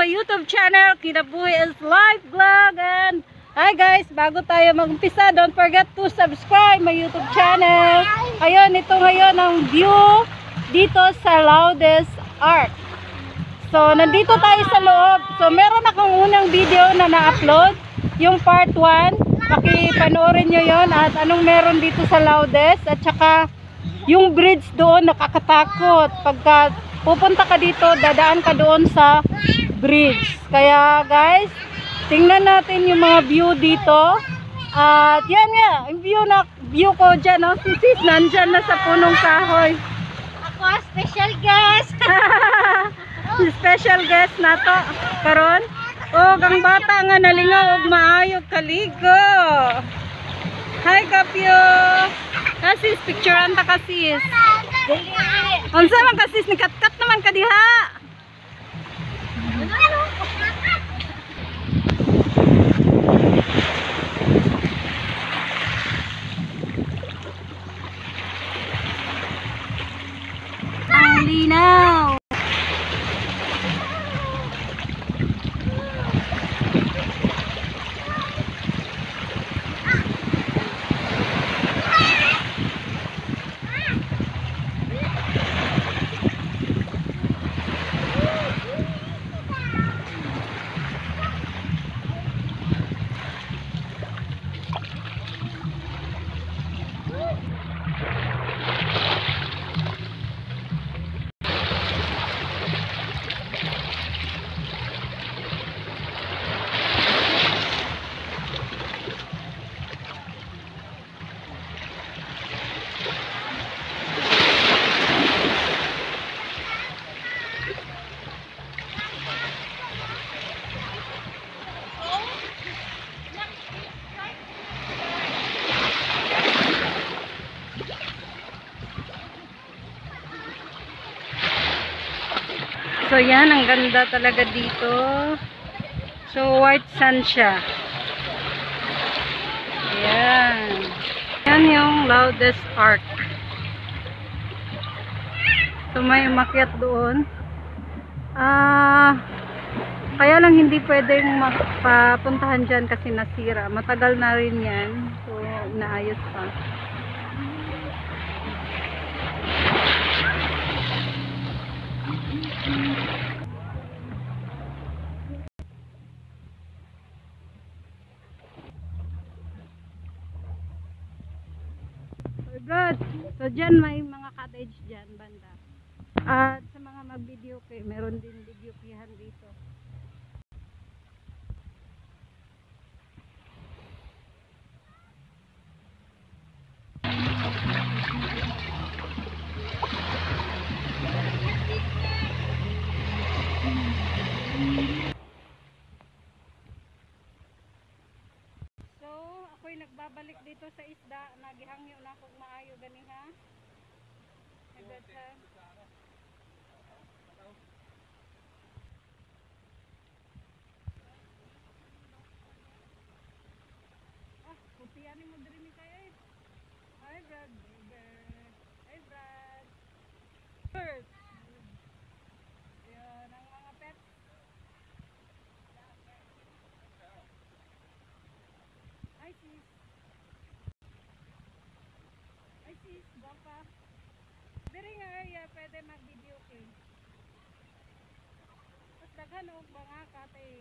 my YouTube channel, Kinabuhi is Life Vlog. And hi guys, bago tayo mag-umpisa, don't forget to subscribe my YouTube channel. Ayun, ito ngayon ang view dito sa Loudest Art. So, nandito tayo sa loob. So, meron akong unang video na na-upload, yung part 1. Pakipanoorin nyo yon at anong meron dito sa Loudest. At saka, yung bridge doon, nakakatakot. Pagka pupunta ka dito, dadaan ka doon sa bridge. Kaya, guys, tingnan natin yung mga view dito. At yan nga, yung view, na, view ko dyan, no? si sis, nandyan na sa punong kahoy. Ako, special guest. special guest nato karon o ang bata nga nalingaw og maayo kaligo hi kapyo kasis picturean ta kasis Dili. unsa man kasis ni katkat naman ka diha ang linaw So yan, ang ganda talaga dito. So white sand siya. Ayan. Yan yung loudest arc. So may umakyat doon. Ah, kaya lang hindi pwedeng mapapuntahan dyan kasi nasira. Matagal na rin yan. So, naayos pa. Good. So, dyan may mga cottage dyan, banda. At sa mga mag-video kay, meron din video pihan dito. Ako'y nagbabalik dito sa isda. Nagihangyo na akong maayo gani ha. Agad sa... Ah, kupian mo diri ni kay ay. Hi Brad, baby. Hi Brad. Bird. Yan ang mga pets. Hi sis. Hi sis, baka. Diri nga mag-video kay. Tapos daghan og mga katay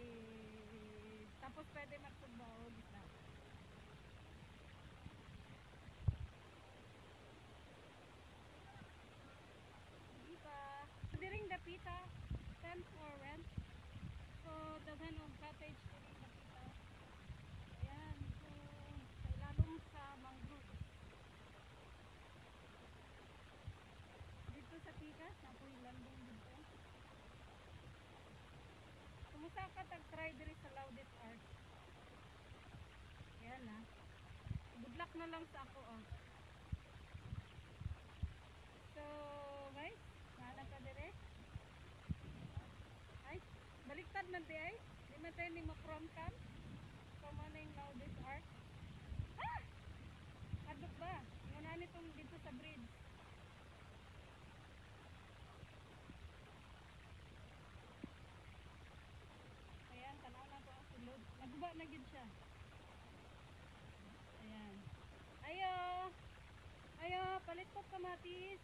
tapos pwede magtugbaw gitna. Di ba? Diring dapita, tent for rent. So, daghan og cottage diring dapita. Ayan, so, sa ilalong sa mangrove. Dito sa Pikas, na po yung landing dito. Kumusta ka tag-try diri sa Loudest Art? Ayan na. Good luck na lang sa ako ah. So, guys, nana ka dire. Ay, baliktad man di ay. Di man tayo ni makrom cam. So, mo na yung Loudest Art. Ah! Kadok ba? Muna nitong dito sa bridge. na gid siya. Ayan. Ayo. Ayo, palit po kamatis.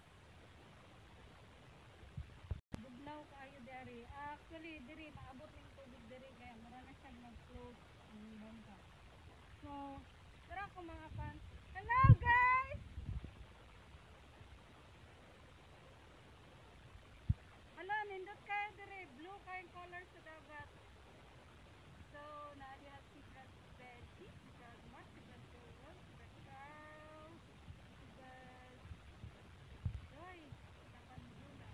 Bugnaw kaayo diri. Actually, diri maabot ning tubig diri kaya mura na ang bangka. So, tara ko mga fans. Hello guys! Hello, nindot kayo diri. Blue kayong color sa dagat. So, naadihan si Brad Betty, si Brad Mark, si Brad Tulog, si Brad Charles, si Brad Joy, si Kapan Luna.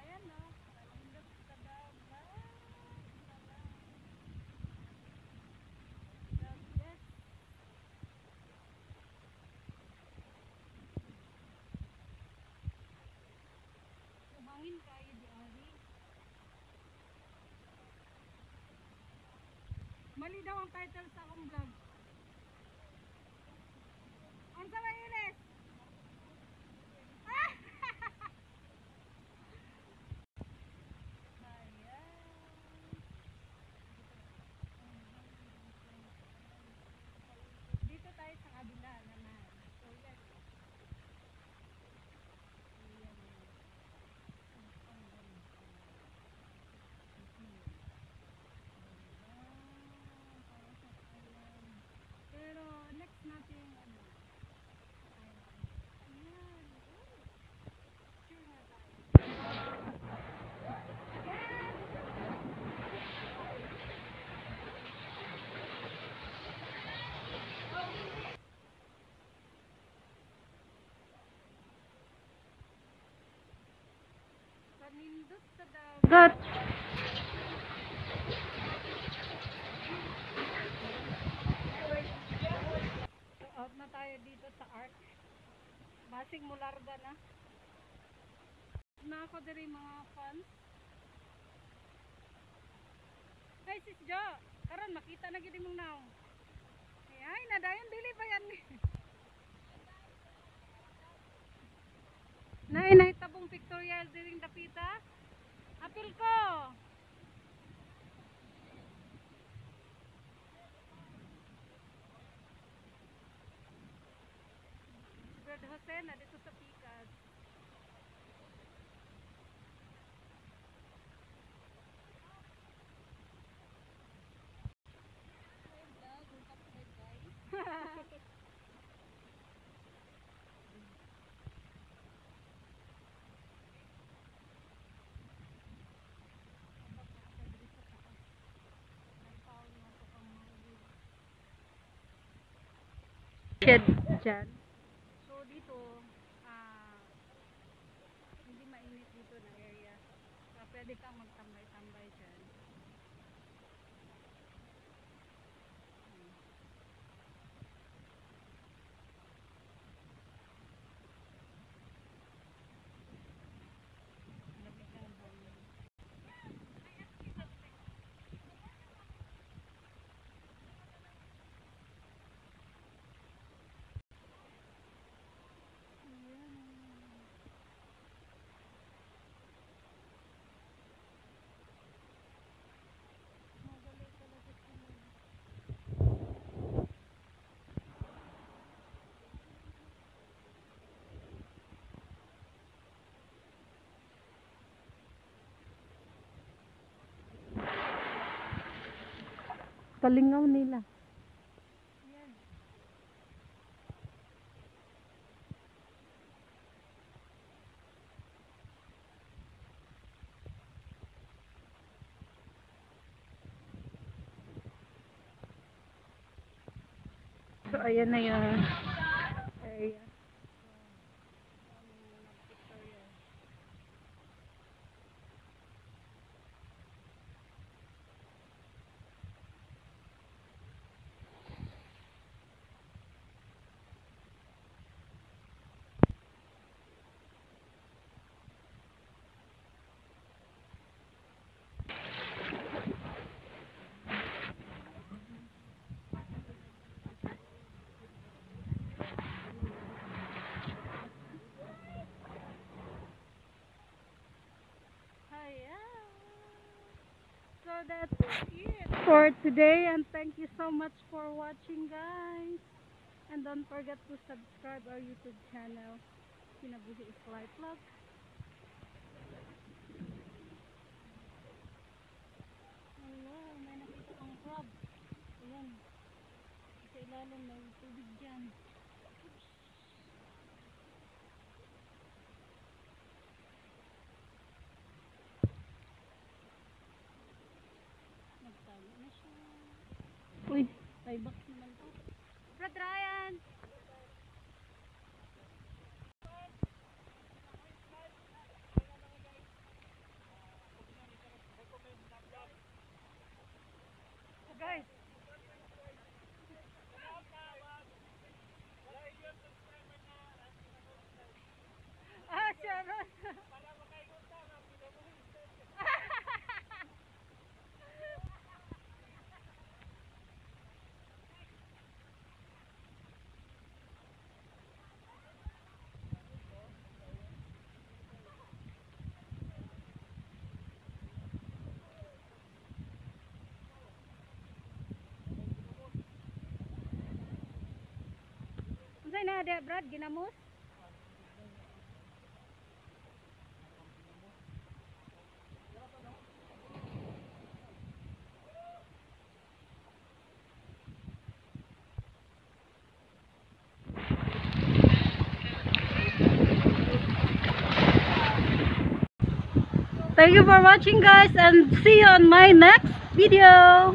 Ayan no, nalindot sa dagat. Wala. Dagat. Umangin kayo di ari. Mali daw ang title sa akong vlog. Ang sa Iris? Ah! Ayan. Dito tayo sa kabila naman. So, yan. Ayan. Ang ganda. Mhm. Pero next natin ano. Ayan. Oh. Sure na tayo. Panindot sa dagat. So, out na tayo dito sa arc. Basing mularga na. Na ako diri mga fans. Hi sis Jo, karon makita na gid mong naong. Ay, ay nadayon dili pa yan. nay tabong pictorial diring dapita. Apil ko. Brad Jose na dito sa Pikas. Shed dyan. So dito, ah, hindi mainit dito na area. So, pwede kang magtambay-tambay Kalingaw nila. So, ayan na yung that's it for today and thank you so much for watching guys. And don't forget to subscribe our youtube channel Kinabuhi is Life Vlog. Hello, may nakita kong crab ayan. Sa ilalim may tubig dyan Nagtago na siya. Uy, may na Brad ginamos? Thank you for watching guys and see you on my next video.